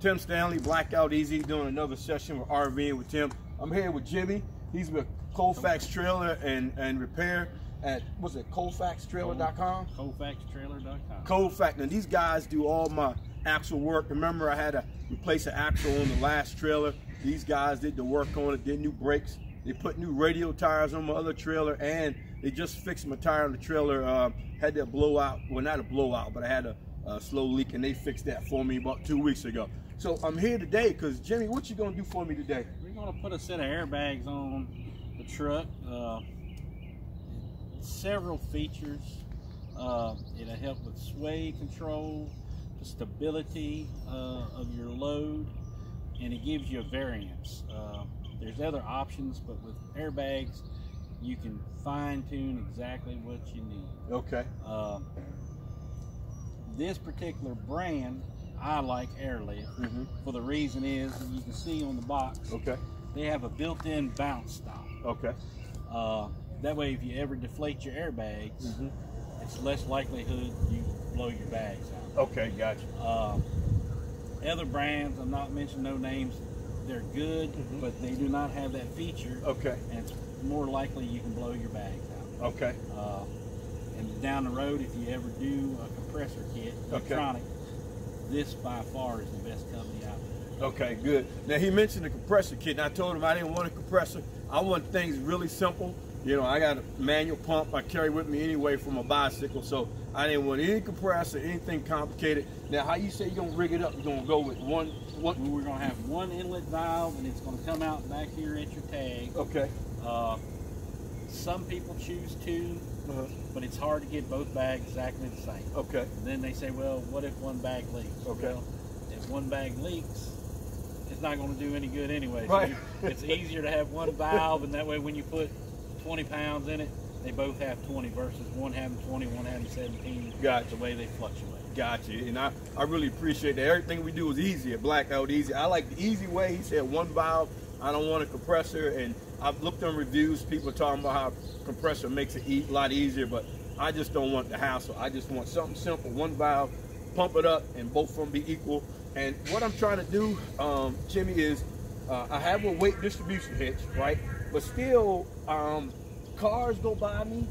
Tim Stanley, Blackout EZ, doing another session with RVing with Tim. I'm here with Jimmy. He's with Colfax Trailer and, and Repair at, what's it, colfaxtrailer.com? Colfaxtrailer.com. Colfax. Now, these guys do all my axle work. Remember, I had to replace an axle on the last trailer. These guys did the work on it, did new brakes. They put new radial tires on my other trailer, and they just fixed my tire on the trailer. Uh, had that blowout, well, not a blowout, but I had a, a slow leak, and they fixed that for me about two weeks ago. So I'm here today because Jimmy, what you gonna do for me today? We're going to put a set of airbags on the truck. Uh, several features. Uh, it'll help with sway control, the stability uh, of your load, and it gives you a variance. Uh, there's other options, but with airbags, you can fine tune exactly what you need. Okay. Uh, this particular brand, I like Airlift Mm-hmm. for the reason is you can see on the box Okay. they have a built-in bounce stop. Okay. Uh, that way, if you ever deflate your airbags, Mm-hmm. it's less likelihood you blow your bags out. Okay, gotcha. Uh, other brands, I'm not mentioning no names, they're good, Mhm. but they do not have that feature, Okay. and it's more likely you can blow your bags out. Okay. Uh, and down the road, if you ever do a compressor kit, Okay. This by far is the best company out there. Okay, good. Now he mentioned the compressor kit, and I told him I didn't want a compressor. I want things really simple. You know, I got a manual pump I carry with me anyway for my bicycle, so I didn't want any compressor, anything complicated. Now, how you say you're gonna rig it up? You're gonna go with one, one? We're going to have one inlet valve, and it's going to come out back here at your tag. Okay. Uh, some people choose two, Uh-huh. but it's hard to get both bags exactly the same. Okay. And then they say, well, what if one bag leaks? Okay. Well, if one bag leaks, it's not going to do any good anyway. So Right. you- it's easier to have one valve, and that way when you put 20 pounds in it, they both have 20 versus one having 20, one having 17. Gotcha. The way they fluctuate. Gotcha. And I, I really appreciate that. Everything we do is easy at Blackout EZ. I like the easy way. He said one valve. I don't want a compressor. And I've looked on reviews. People talking about how compressor makes it a lot easier, but I just don't want the hassle. I just want something simple. One valve, pump it up, and both of them be equal. And what I'm trying to do, um, Jimmy, is uh, I have a weight distribution hitch, right? But still, um, cars go by me,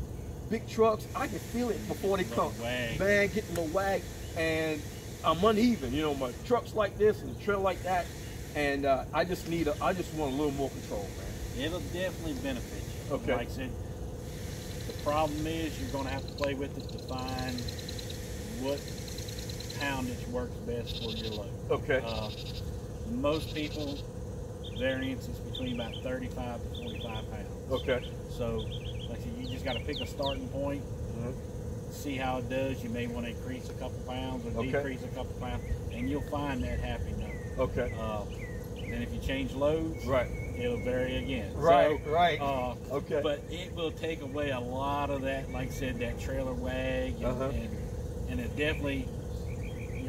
big trucks. I can feel it before they come. wag. Man, getting the wag, and I'm uneven. You know, my truck's like this and the trail like that, and uh, I just need a. I just want a little more control, man. It'll definitely benefit you. Okay. Like I said, the problem is you're going to have to play with it to find what poundage works best for your load. Okay. Uh, most people variance is between about 35 to 45 pounds. Okay. So, like I said, you just got to pick a starting point, Mhm. see how it does. You may want to increase a couple pounds or Okay. decrease a couple pounds, and you'll find that happy number. Okay. Uh, then if you change loads, Right. It'll vary again. Right. So, right. uh, okay. but it will take away a lot of that, like I said, that trailer wag, and, Uh-huh. and, and it definitely.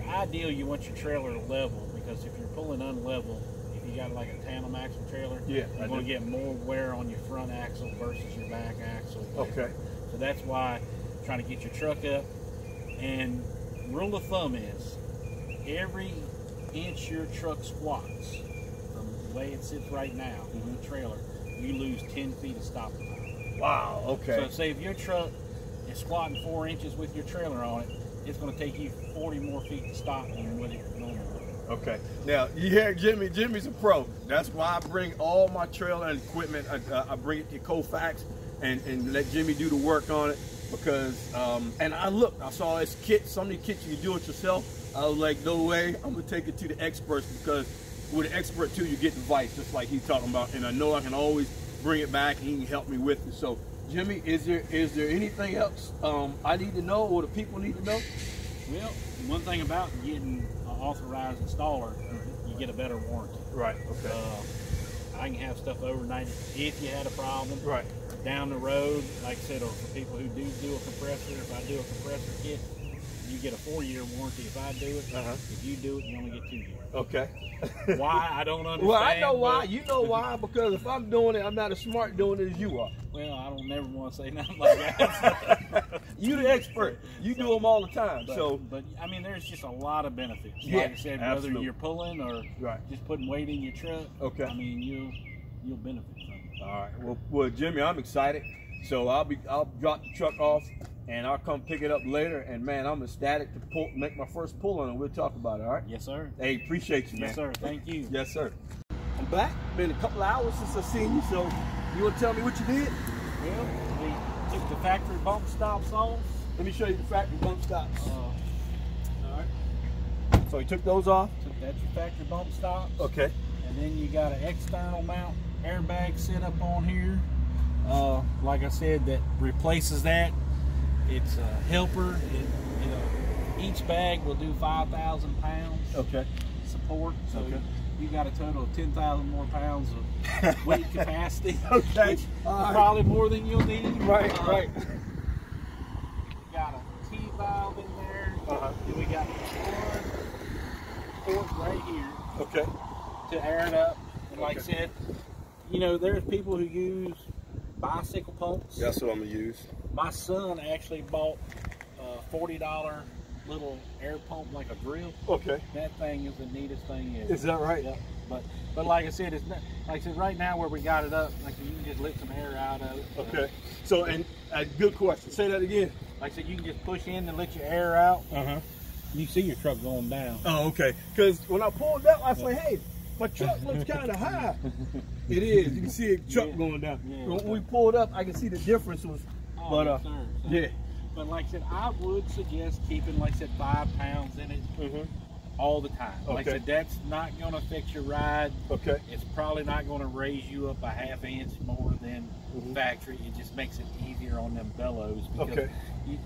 Ideal, you want your trailer to level because if you're pulling unlevel, if you got like a tandem axle trailer, Yeah, you're going to get more wear on your front axle versus your back axle. okay. So that's why trying to get your truck up. And rule of thumb is every inch your truck squats the way it sits right now in Mm-hmm. the trailer, you lose 10 feet of stop power. Wow. Okay. So say if your truck is squatting four inches with your trailer on it, it's going to take you 40 more feet to stop than what it normally would. Okay. Now you hear Jimmy. Jimmy's a pro. That's why I bring all my trailer and equipment. I, uh, I bring it to Colfax and, and let Jimmy do the work on it because. Um, and I looked. I saw this kit. Some of the kits you can do it yourself. I was like, no way. I'm gonna take it to the experts because with an expert too, you get advice just like he's talking about. And I know I can always bring it back and he can help me with it. So. Jimmy, is there is there anything else um, I need to know or the people need to know? Well, one thing about getting an authorized installer, you get a better warranty. Right. Okay. Uh, I can have stuff overnight if you had a problem. right. Down the road, like I said, or for people who do do a compressor, if I do a compressor kit, you get a four-year warranty. If I do it, Uh-huh. if you do it, you only get two years. Okay. Why? I don't understand. Well, I know why. You know why? Because if I'm doing it, I'm not as smart doing it as you are. Well, I don't never want to say nothing like that. you the expert. You do them all the time. But, so, but I mean, there's just a lot of benefits. Yeah, like I said, absolutely. whether you're pulling or Right. just putting weight in your truck. Okay. I mean, you'll you'll benefit from it. all right. Well, well, Jimmy, I'm excited. So I'll be, I'll drop the truck off, and I'll come pick it up later. And man, I'm ecstatic to pull, make my first pull on it. We'll talk about it. All right. Yes, sir. Hey, appreciate you, man. Yes, sir. Thank you. Yes, sir. I'm back. Been a couple of hours since I seen you, so you want to tell me what you did? Well, we took the factory bump stops off. Let me show you the factory bump stops. Uh, All right. So you took those off. took that's your factory bump stops. Okay. And then you got an external mount airbag set up on here. Uh, like I said, that replaces that. It's a helper. It, you know, each bag will do 5,000 pounds Okay. support. So Okay. you got a total of 10,000 more pounds of weight capacity. Okay. which is All right. Probably more than you'll need. Right. Uh, Right. Got a T valve in there. Uh-huh. We got one port right here Okay. to air it up. And like Okay. I said, you know, there's people who use bicycle pumps. That's what I'm gonna use. My son actually bought a forty dollar little air pump like a drill. Okay. That thing is the neatest thing ever. Is that right? Yep. But but like I said, it's not, like I said right now where we got it up, like you can just let some air out of it. Okay. So, and a good question. Say that again. Like I said, you can just push in and let your air out. Uh huh. You see your truck going down. Oh, okay. Because when I pulled up, I said, "Hey, my truck looks kind of high." It is. You can see a truck Yeah. going down. Yeah. when we pulled up, I can see the difference was. Oh, but uh, sir. Yeah. But like I said, I would suggest keeping, like I said, five pounds in it Mm-hmm. all the time. Okay. Like I said, that's not going to affect your ride. Okay. It's probably not going to raise you up a half inch more than Mhm. factory. It just makes it easier on them bellows because Okay. you,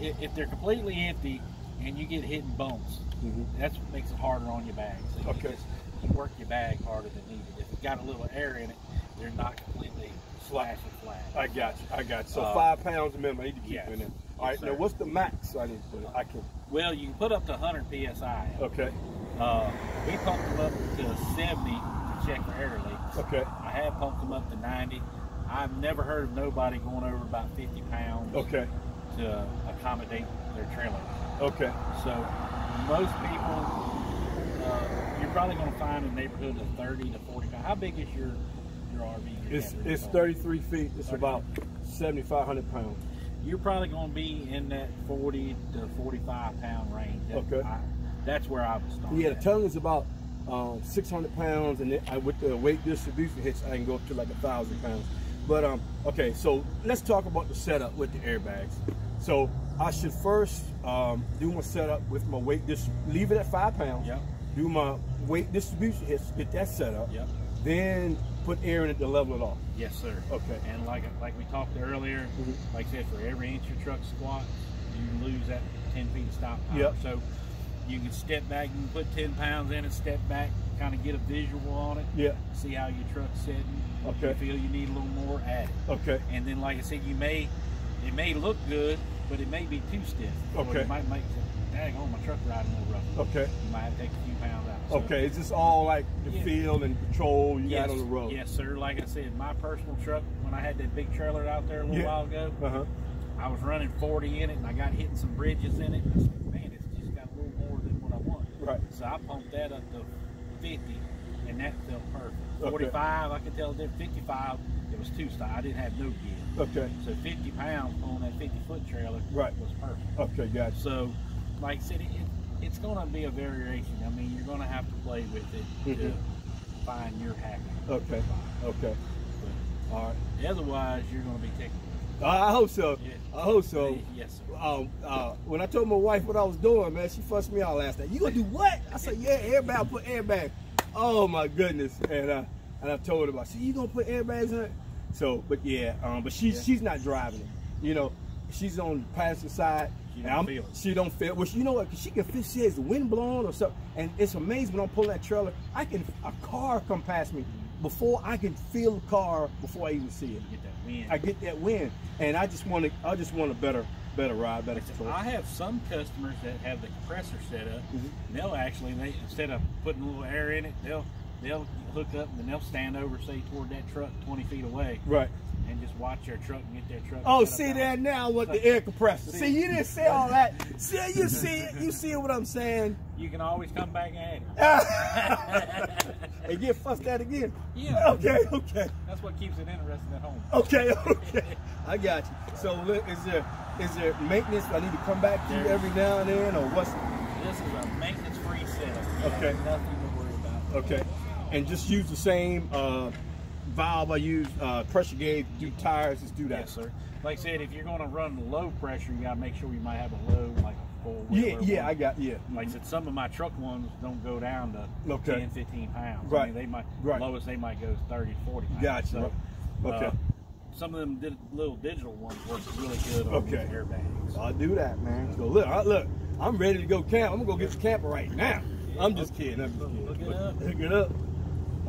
if, if they're completely empty and you get hit in bumps, Mhm. that's what makes it harder on your bag. So you Okay. just you work your bag harder than needed. If it's got a little air in it, they're not completely slashing flat. I got you. I got you. So Uh, five pounds. Remember, I need to keep yes. in there. Yes, All right. sir. now, what's the max I need to put? it? I can. Well, you can put up to 100 psi. Okay. Uh, we pumped them up to 70 to check for air leaks. Okay. I have pumped them up to 90. I've never heard of nobody going over about 50 pounds Okay. to accommodate their trailer. Okay. So most people, uh, you're probably going to find a neighborhood of 30 to 40. How big is your your RV? It's it's 33 feet. It's 30. about 7,500 pounds. You're probably going to be in that 40 to 45 pound range. That- Okay. I- that's where I would start. Yeah, the tongue is about um, 600 pounds, and then I, with the weight distribution hitch, I can go up to like a thousand pounds. But um, okay, so let's talk about the setup with the airbags. So I should first um, do my setup with my weight dis leave it at five pounds. Yep. Do my weight distribution hitch, get that set up. Yep. Then put air in it to level it off. Yes, sir. Okay. And like like we talked earlier, Mhm. like I said, for every inch your truck squats, you lose that 10 feet of stop power. Yep. So you can step back, you can put 10 pounds in it, step back, kind of get a visual on it, Yeah. see how your truck's sitting. If you Okay. feel you need a little more, add it. Okay. And then, like I said, you may, it may look good, but it may be too stiff. Or Okay. it might make, dang, oh, my truck riding a little rough. Okay. You might have to take a few pounds out. Okay. Is this all like the Yeah. feel and control you Yes, got on the road? yes, sir. Like I said, my personal truck, when I had that big trailer out there a little Yeah. while ago, Uh huh. I was running 40 in it, and I got hitting some bridges in it. And I said, man, it's just got a little more than what I want. Right. So I pumped that up to 50, and that felt perfect. Okay. 45, I could tell that 55, it was two style. I didn't have no gear. Okay. So 50 pounds on that 50 foot trailer Right. was perfect. Okay. Gotcha. So, like I said, it, it's going to be a variation. I mean, you're going to have to play with it to Mhm. find your hack. Okay. Okay. But All right. otherwise, you're going to be tickled. I hope so. Yeah. I hope so. Yes, sir. Um, uh, when I told my wife what I was doing, man, she fussed me out last night. You gonna do what? I said, yeah, airbag, put airbag. Oh my goodness. And uh, and I told her about, see, you gonna put airbags in it? So, but yeah, um, but she Yeah. she's not driving it. You know, she's on the passenger side. She don't feel it. She don't feel. Well, you know what? She can feel. She has the wind blowing or something, and it's amazing when I'm pulling that trailer. I can a car come past me before I can feel the car before I even see it. Get that wind. I get that wind, and I just want to. I just want a better, better ride, better control. I have some customers that have the compressor set up. Mhm. They'll actually, they instead of putting a little air in it, they'll they'll hook up and then they'll stand over, say, toward that truck 20 feet away, Right. and just watch their truck and get their truck. Oh, see that now with the air compressor. See, you didn't say all that. See, you see. You see what I'm saying? You can always come back and add and get fussed at again. Yeah. Okay, okay. That's what keeps it interesting at home. Okay, okay. I got you. So look, is there is there maintenance I need to come back to you every now and then or what's This is a maintenance-free setup. You Okay. Nothing to worry about. okay. And just use the same uh, valve I use, uh, pressure gauge, do tires, just do that. Yes, sir. Like I said, if you're going to run low pressure, you got to make sure you might have a low, like a full. Yeah, yeah, I got yeah. Like I said, some of my truck ones don't go down to Okay. 10, 15 pounds. I Right. mean, they might, Right. lowest they might go is 30 40 pounds. Gotcha. So, Okay. uh, some of them did, little digital ones work really good on Okay. these airbags. I'll do that, man. So look, I, look, I'm ready to go camp. I'm gonna go get the camper right now. I'm just kidding. I'm just kidding. Look it up. Hook it up.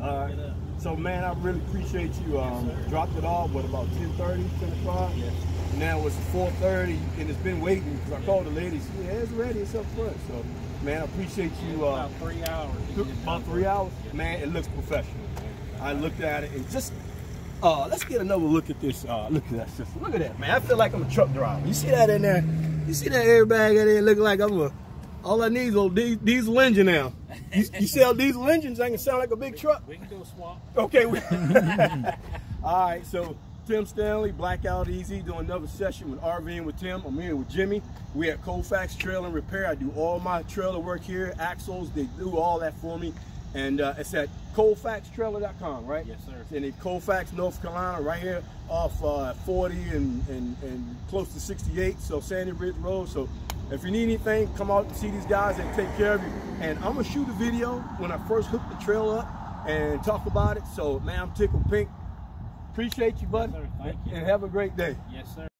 All right. Look it up. So man, I really appreciate you. Um, dropped it off. What about 10:30, 10 o'clock? Yes. Now it's 4:30, and it's been waiting because I called the lady. She said, yeah, it's ready. It's up front. So man, I appreciate you. Uh, About three hours. took about three hours. Yes. Man, it looks professional. I looked at it and just. Uh, let's get another look at this. Uh, look at that system. Look at that, man. I feel like I'm a truck driver. You see that in there? You see that airbag in there? Looking like I'm a. All I need is a di- diesel engine now. You, you sell diesel engines, I can sound like a big truck. We can do a swap. Okay. We, all right. So Tim Stanley, Blackout EZ, doing another session with RVing with Tim. I'm here with Jimmy. We at Colfax Trailer and Repair. I do all my trailer work here. Axles, they do all that for me. And uh, it's at colfaxtrailer.com, right? Yes, sir. It's in Colfax, North Carolina, right here off uh, 40 and, and, and close to 68, so Sandy Ridge Road. So if you need anything, come out and see these guys and take care of you. And I'm gonna shoot a video when I first hook the trail up and talk about it. So man, I'm tickled pink. Appreciate you, buddy. Yes, sir. Thank you. And have a great day. Yes, sir.